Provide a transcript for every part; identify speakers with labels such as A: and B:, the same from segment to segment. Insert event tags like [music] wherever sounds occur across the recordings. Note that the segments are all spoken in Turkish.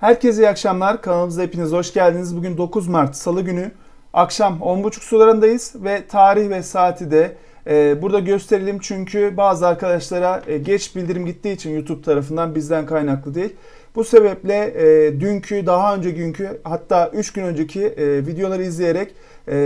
A: Herkese iyi akşamlar. Kanalımıza hepiniz hoş geldiniz. Bugün 9 Mart Salı günü akşam 10.30 sularındayız ve tarih ve saati de e, burada gösterelim çünkü bazı arkadaşlara e, geç bildirim gittiği için YouTube tarafından bizden kaynaklı değil. Bu sebeple e, dünkü, daha önce günkü hatta 3 gün önceki e, videoları izleyerek e,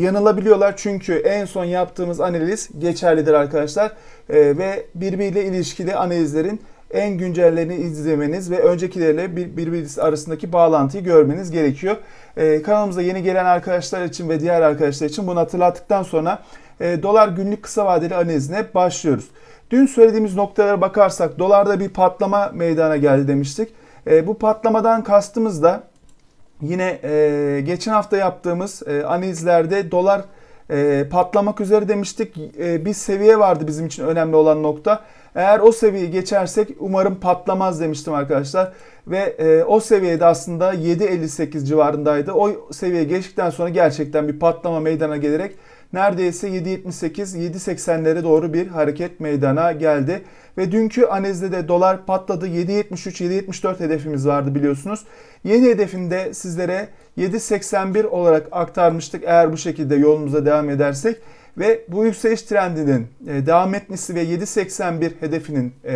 A: yanılabiliyorlar. Çünkü en son yaptığımız analiz geçerlidir arkadaşlar. E, ve birbiriyle ilişkili analizlerin en güncellerini izlemeniz ve öncekilerle bir, birbiri arasındaki bağlantıyı görmeniz gerekiyor. Ee, kanalımıza yeni gelen arkadaşlar için ve diğer arkadaşlar için bunu hatırlattıktan sonra e, dolar günlük kısa vadeli analizine başlıyoruz. Dün söylediğimiz noktalara bakarsak dolarda bir patlama meydana geldi demiştik. E, bu patlamadan kastımız da yine e, geçen hafta yaptığımız e, analizlerde dolar e, patlamak üzere demiştik. E, bir seviye vardı bizim için önemli olan nokta. Eğer o seviyeyi geçersek umarım patlamaz demiştim arkadaşlar. Ve e, o seviyede aslında 7.58 civarındaydı. O seviyeye geçtikten sonra gerçekten bir patlama meydana gelerek neredeyse 7.78 7.80'lere doğru bir hareket meydana geldi. Ve dünkü analizde de dolar patladı. 7.73 7.74 hedefimiz vardı biliyorsunuz. Yeni hedefinde sizlere 7.81 olarak aktarmıştık eğer bu şekilde yolumuza devam edersek. Ve bu yükseliş trendinin e, devam etmesi ve 7.81 hedefinin e,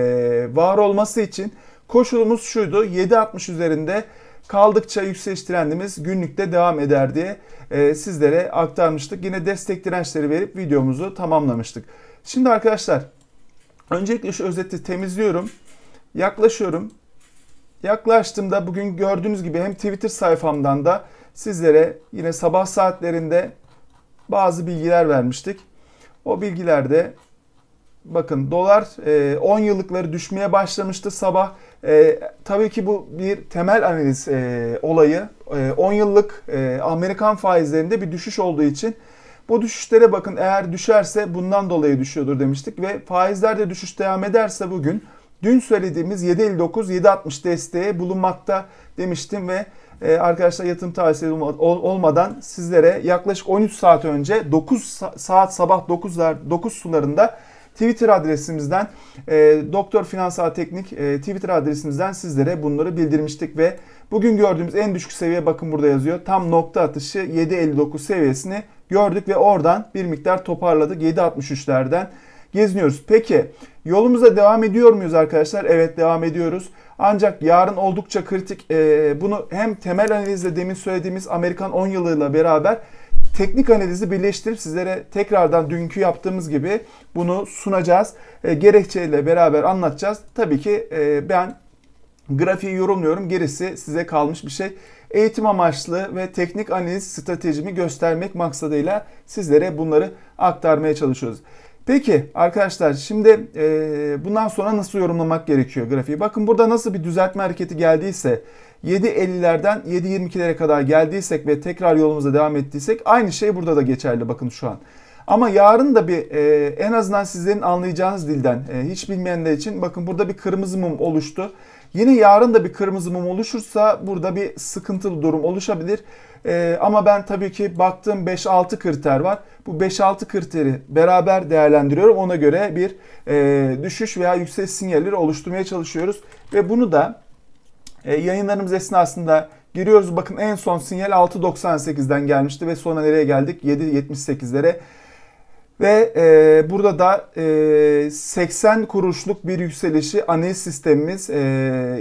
A: var olması için koşulumuz şuydu. 7.60 üzerinde kaldıkça yükseliş trendimiz günlükte devam eder diye e, sizlere aktarmıştık. Yine destek dirençleri verip videomuzu tamamlamıştık. Şimdi arkadaşlar öncelikle şu özeti temizliyorum. Yaklaşıyorum. Yaklaştığımda bugün gördüğünüz gibi hem Twitter sayfamdan da sizlere yine sabah saatlerinde bazı bilgiler vermiştik. O bilgilerde bakın dolar 10 e, yıllıkları düşmeye başlamıştı sabah. E, tabii ki bu bir temel analiz e, olayı. 10 yıllık Amerikan faizlerinde bir düşüş olduğu için bu düşüşlere bakın eğer düşerse bundan dolayı düşüyordur demiştik ve faizlerde düşüş devam ederse bugün dün söylediğimiz 7.59-7.60 desteği bulunmakta demiştim ve ee, arkadaşlar yatırım tavsiyesi olmadan sizlere yaklaşık 13 saat önce 9 saat sabah 9'lar 9 sularında Twitter adresimizden e, Doktor Finansal Teknik e, Twitter adresimizden sizlere bunları bildirmiştik ve bugün gördüğümüz en düşük seviye bakın burada yazıyor. Tam nokta atışı 7.59 seviyesini gördük ve oradan bir miktar toparladık 7.63'lerden geziniyoruz. Peki yolumuza devam ediyor muyuz arkadaşlar? Evet devam ediyoruz. Ancak yarın oldukça kritik. E, bunu hem temel analizle demin söylediğimiz Amerikan 10 yılıyla beraber teknik analizi birleştirip sizlere tekrardan dünkü yaptığımız gibi bunu sunacağız. E, gerekçeyle beraber anlatacağız. Tabii ki e, ben grafiği yorumluyorum. Gerisi size kalmış bir şey. Eğitim amaçlı ve teknik analiz stratejimi göstermek maksadıyla sizlere bunları aktarmaya çalışıyoruz. Peki arkadaşlar şimdi e, bundan sonra nasıl yorumlamak gerekiyor grafiği? Bakın burada nasıl bir düzeltme hareketi geldiyse 7.50'lerden 7.22'lere kadar geldiysek ve tekrar yolumuza devam ettiysek aynı şey burada da geçerli bakın şu an. Ama yarın da bir e, en azından sizlerin anlayacağınız dilden e, hiç bilmeyenler için bakın burada bir kırmızı mum oluştu. Yine yarın da bir kırmızı mum oluşursa burada bir sıkıntılı durum oluşabilir. Ee, ama ben tabii ki baktığım 5-6 kriter var. Bu 5-6 kriteri beraber değerlendiriyorum. Ona göre bir e, düşüş veya yükseliş sinyalleri oluşturmaya çalışıyoruz. Ve bunu da e, yayınlarımız esnasında giriyoruz. Bakın en son sinyal 6.98'den gelmişti ve sonra nereye geldik? 7.78'lere. Ve e, burada da e, 80 kuruşluk bir yükselişi analiz sistemimiz e,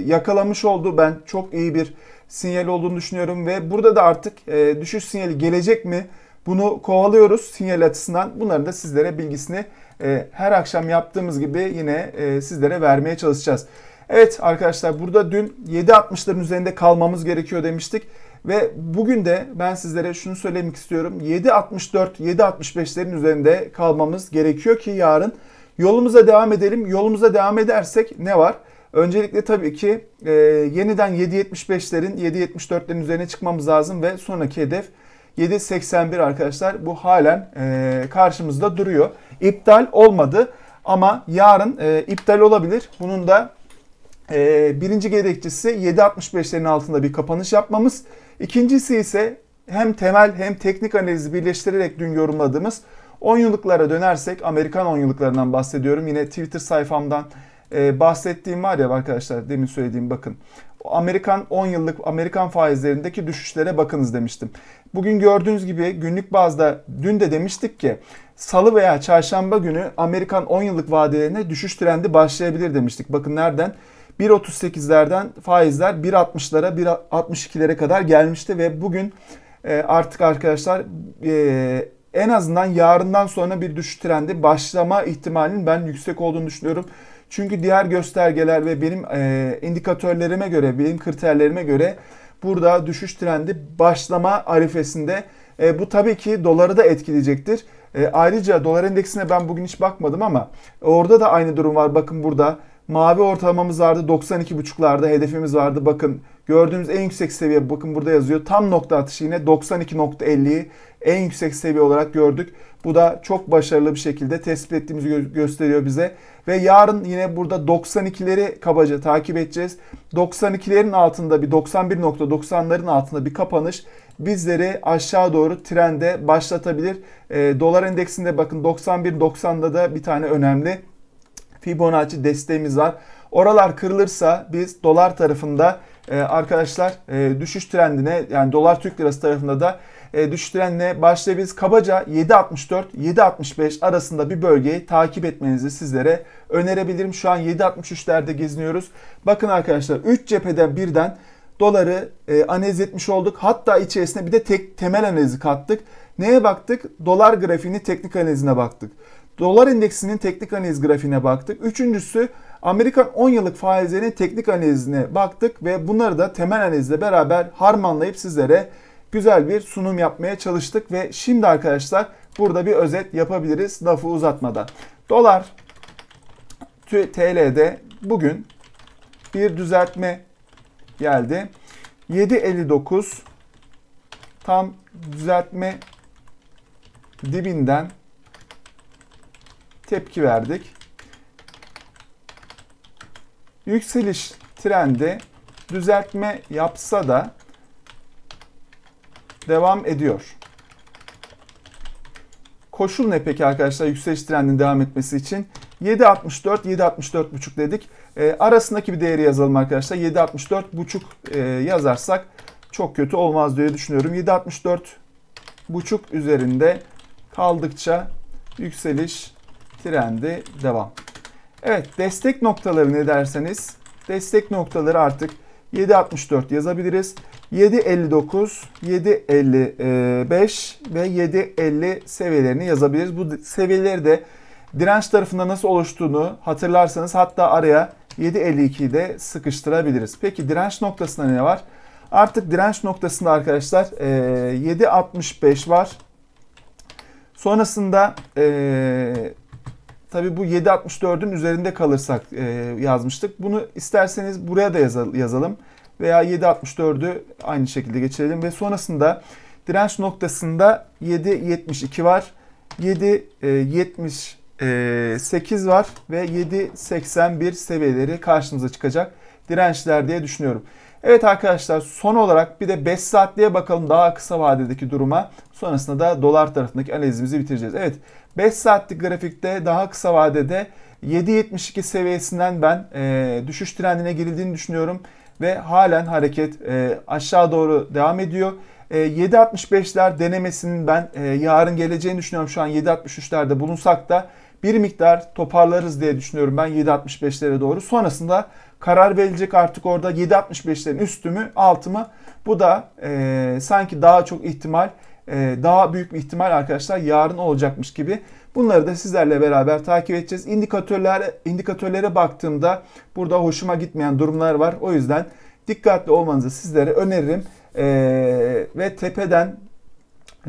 A: yakalamış oldu. Ben çok iyi bir sinyal olduğunu düşünüyorum ve burada da artık e, düşüş sinyali gelecek mi? Bunu kovalıyoruz sinyal açısından. Bunların da sizlere bilgisini e, her akşam yaptığımız gibi yine e, sizlere vermeye çalışacağız. Evet arkadaşlar burada dün 7.60'ların üzerinde kalmamız gerekiyor demiştik. Ve bugün de ben sizlere şunu söylemek istiyorum. 7.64, 7.65'lerin üzerinde kalmamız gerekiyor ki yarın yolumuza devam edelim. Yolumuza devam edersek ne var? Öncelikle tabii ki e, yeniden 7.75'lerin 7.74'lerin üzerine çıkmamız lazım ve sonraki hedef 7.81 arkadaşlar. Bu halen e, karşımızda duruyor. İptal olmadı ama yarın e, iptal olabilir. Bunun da e, birinci gerekçesi 7.65'lerin altında bir kapanış yapmamız. İkincisi ise hem temel hem teknik analizi birleştirerek dün yorumladığımız 10 yıllıklara dönersek Amerikan 10 yıllıklarından bahsediyorum. Yine Twitter sayfamdan e, bahsettiğim var ya arkadaşlar demin söylediğim bakın. Amerikan 10 yıllık Amerikan faizlerindeki düşüşlere bakınız demiştim. Bugün gördüğünüz gibi günlük bazda dün de demiştik ki salı veya çarşamba günü Amerikan 10 yıllık vadelerine düşüş trendi başlayabilir demiştik. Bakın nereden? 1.38'lerden faizler 1.60'lara 1.62'lere kadar gelmişti ve bugün e, artık arkadaşlar e, en azından yarından sonra bir düşüş trendi başlama ihtimalinin ben yüksek olduğunu düşünüyorum. Çünkü diğer göstergeler ve benim e, indikatörlerime göre, benim kriterlerime göre burada düşüş trendi başlama arifesinde. E, bu tabii ki doları da etkileyecektir. E, ayrıca dolar endeksine ben bugün hiç bakmadım ama orada da aynı durum var. Bakın burada mavi ortalamamız vardı 92.5'larda hedefimiz vardı. Bakın gördüğümüz en yüksek seviye bakın burada yazıyor. Tam nokta atışı yine 92.50'yi en yüksek seviye olarak gördük. Bu da çok başarılı bir şekilde tespit ettiğimizi gö- gösteriyor bize. Ve yarın yine burada 92'leri kabaca takip edeceğiz. 92'lerin altında bir 91.90'ların altında bir kapanış bizleri aşağı doğru trende başlatabilir. E, dolar endeksinde bakın 91.90'da da bir tane önemli Fibonacci desteğimiz var. Oralar kırılırsa biz dolar tarafında e, arkadaşlar e, düşüş trendine yani dolar Türk lirası tarafında da e, düşüş trendine başlayabiliriz. Kabaca 7.64-7.65 arasında bir bölgeyi takip etmenizi sizlere önerebilirim. Şu an 7.63'lerde geziniyoruz. Bakın arkadaşlar 3 cepheden birden doları analiz etmiş olduk. Hatta içerisine bir de tek temel analizi kattık. Neye baktık? Dolar grafiğini teknik analizine baktık. Dolar endeksinin teknik analiz grafiğine baktık. Üçüncüsü Amerikan 10 yıllık faizlerinin teknik analizine baktık ve bunları da temel analizle beraber harmanlayıp sizlere güzel bir sunum yapmaya çalıştık ve şimdi arkadaşlar burada bir özet yapabiliriz lafı uzatmadan. Dolar TL'de bugün bir düzeltme geldi. 7.59 tam düzeltme dibinden tepki verdik. Yükseliş trendi düzeltme yapsa da devam ediyor. Koşul ne peki arkadaşlar yükseliş trendinin devam etmesi için? 7.64, 7.64.5 dedik. E, arasındaki bir değeri yazalım arkadaşlar. 7.64.5 e, yazarsak çok kötü olmaz diye düşünüyorum. 7.64.5 üzerinde kaldıkça yükseliş trendi devam. Evet destek noktaları ne derseniz destek noktaları artık 7.64 yazabiliriz. 7.59, 7.55 ve 7.50 seviyelerini yazabiliriz. Bu seviyeleri de direnç tarafında nasıl oluştuğunu hatırlarsanız hatta araya 7.52'yi de sıkıştırabiliriz. Peki direnç noktasında ne var? Artık direnç noktasında arkadaşlar 7.65 var. Sonrasında Tabi bu 7.64'ün üzerinde kalırsak e, yazmıştık. Bunu isterseniz buraya da yazalım. Veya 7.64'ü aynı şekilde geçirelim. Ve sonrasında direnç noktasında 7.72 var. 7.78 e, var ve 7.81 seviyeleri karşımıza çıkacak dirençler diye düşünüyorum. Evet arkadaşlar son olarak bir de 5 saatliğe bakalım daha kısa vadedeki duruma. Sonrasında da dolar tarafındaki analizimizi bitireceğiz. Evet 5 saatlik grafikte daha kısa vadede 7.72 seviyesinden ben e, düşüş trendine girildiğini düşünüyorum. Ve halen hareket e, aşağı doğru devam ediyor. E, 7.65'ler denemesinin ben e, yarın geleceğini düşünüyorum. Şu an 7.63'lerde bulunsak da bir miktar toparlarız diye düşünüyorum ben 7.65'lere doğru. Sonrasında karar verilecek artık orada 7.65'lerin üstü mü altı mı? Bu da e, sanki daha çok ihtimal daha büyük bir ihtimal arkadaşlar yarın olacakmış gibi. Bunları da sizlerle beraber takip edeceğiz. İndikatörler, indikatörlere baktığımda burada hoşuma gitmeyen durumlar var. O yüzden dikkatli olmanızı sizlere öneririm. Ee, ve tepeden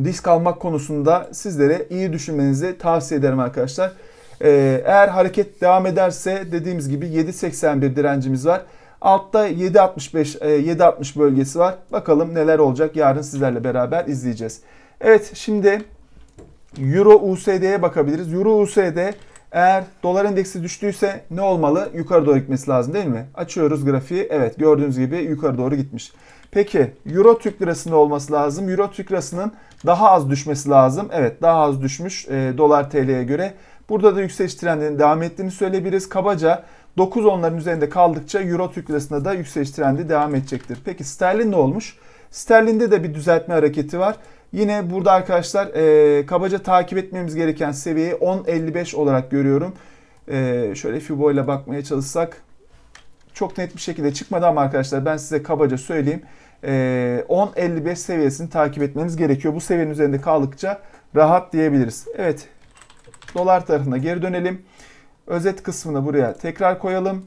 A: risk almak konusunda sizlere iyi düşünmenizi tavsiye ederim arkadaşlar. Ee, eğer hareket devam ederse dediğimiz gibi 7.81 direncimiz var. Altta 7.65 7.60 e, bölgesi var. Bakalım neler olacak yarın sizlerle beraber izleyeceğiz. Evet şimdi Euro USD'ye bakabiliriz. Euro USD eğer dolar endeksi düştüyse ne olmalı? Yukarı doğru gitmesi lazım değil mi? Açıyoruz grafiği. Evet gördüğünüz gibi yukarı doğru gitmiş. Peki Euro Türk lirasında olması lazım. Euro Türk lirasının daha az düşmesi lazım. Evet daha az düşmüş e, dolar TL'ye göre. Burada da yükseliş trendinin devam ettiğini söyleyebiliriz. Kabaca 9 onların üzerinde kaldıkça Euro Türk lirasında da yükseliş trendi devam edecektir. Peki sterlin ne olmuş? Sterlinde de bir düzeltme hareketi var. Yine burada arkadaşlar e, kabaca takip etmemiz gereken seviyeyi 10.55 olarak görüyorum. E, şöyle Fibo ile bakmaya çalışsak çok net bir şekilde çıkmadı ama arkadaşlar ben size kabaca söyleyeyim. E, 10.55 seviyesini takip etmeniz gerekiyor. Bu seviyenin üzerinde kaldıkça rahat diyebiliriz. Evet dolar tarafına geri dönelim. Özet kısmını buraya tekrar koyalım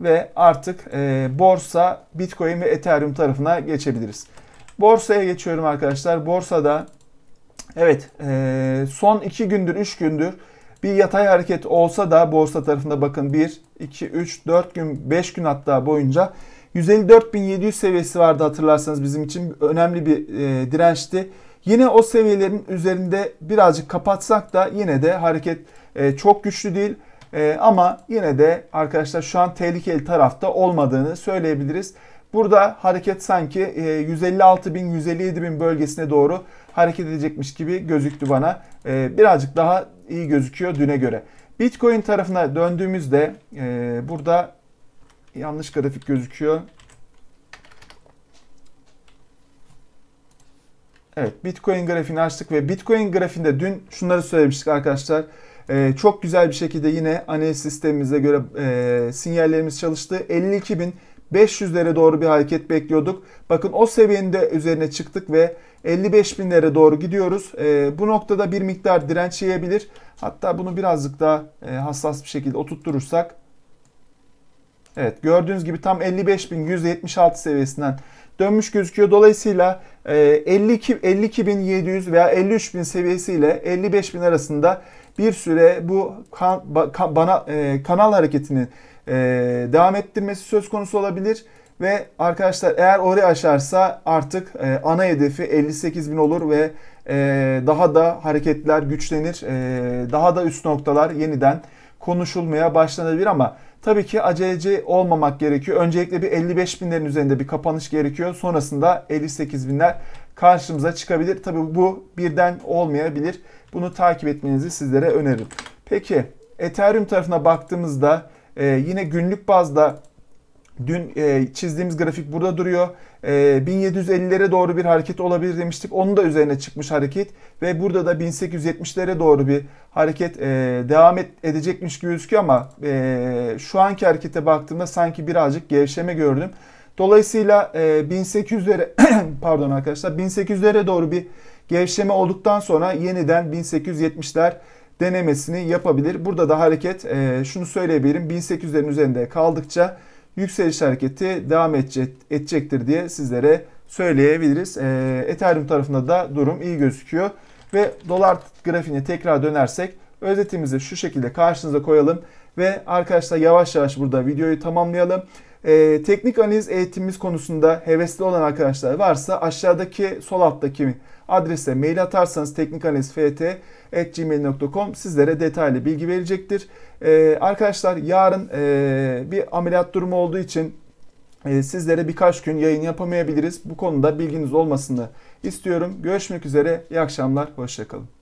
A: ve artık e, borsa, Bitcoin ve Ethereum tarafına geçebiliriz. Borsaya geçiyorum arkadaşlar. Borsada evet e, son 2 gündür 3 gündür bir yatay hareket olsa da borsa tarafında bakın 1, 2, 3, 4 gün 5 gün hatta boyunca 154.700 seviyesi vardı hatırlarsanız bizim için önemli bir e, dirençti. Yine o seviyelerin üzerinde birazcık kapatsak da yine de hareket e, çok güçlü değil. E, ama yine de arkadaşlar şu an tehlikeli tarafta olmadığını söyleyebiliriz. Burada hareket sanki 156 e, bin, 157 bin bölgesine doğru hareket edecekmiş gibi gözüktü bana. E, birazcık daha iyi gözüküyor düne göre. Bitcoin tarafına döndüğümüzde e, burada yanlış grafik gözüküyor. Evet Bitcoin grafiğini açtık ve Bitcoin grafiğinde dün şunları söylemiştik arkadaşlar. Ee, çok güzel bir şekilde yine analiz sistemimize göre e, sinyallerimiz çalıştı. 52.500'lere doğru bir hareket bekliyorduk. Bakın o seviyenin de üzerine çıktık ve 55.000'lere doğru gidiyoruz. E, bu noktada bir miktar direnç yiyebilir. Hatta bunu birazcık daha e, hassas bir şekilde oturtturursak. Evet gördüğünüz gibi tam 55.176 seviyesinden dönmüş gözüküyor. Dolayısıyla 52 52.700 veya 53.000 seviyesiyle 55.000 arasında bir süre bu kan, bana e, kanal hareketini e, devam ettirmesi söz konusu olabilir. Ve arkadaşlar eğer orayı aşarsa artık e, ana hedefi 58 bin olur ve e, daha da hareketler güçlenir. E, daha da üst noktalar yeniden konuşulmaya başlanabilir ama tabii ki aceleci olmamak gerekiyor. Öncelikle bir 55 binlerin üzerinde bir kapanış gerekiyor. Sonrasında 58 binler karşımıza çıkabilir. Tabii bu birden olmayabilir. Bunu takip etmenizi sizlere öneririm. Peki Ethereum tarafına baktığımızda e, yine günlük bazda dün e, çizdiğimiz grafik burada duruyor. E, 1750'lere doğru bir hareket olabilir demiştik. Onun da üzerine çıkmış hareket ve burada da 1870'lere doğru bir hareket e, devam et, edecekmiş gibi gözüküyor ama e, şu anki harekete baktığımda sanki birazcık gevşeme gördüm. Dolayısıyla e, 1800'lere [clears throat] pardon arkadaşlar 1800'lere doğru bir Gevşeme olduktan sonra yeniden 1870'ler denemesini yapabilir. Burada da hareket e, şunu söyleyebilirim 1800'lerin üzerinde kaldıkça yükseliş hareketi devam edecek, edecektir diye sizlere söyleyebiliriz. E, Ethereum tarafında da durum iyi gözüküyor. Ve dolar grafiğine tekrar dönersek özetimizi şu şekilde karşınıza koyalım. Ve arkadaşlar yavaş yavaş burada videoyu tamamlayalım. E, teknik analiz eğitimimiz konusunda hevesli olan arkadaşlar varsa aşağıdaki sol alttaki adrese mail atarsanız teknikanalizft.gmail.com sizlere detaylı bilgi verecektir. E, arkadaşlar yarın e, bir ameliyat durumu olduğu için e, sizlere birkaç gün yayın yapamayabiliriz. Bu konuda bilginiz olmasını istiyorum. Görüşmek üzere. İyi akşamlar. Hoşçakalın.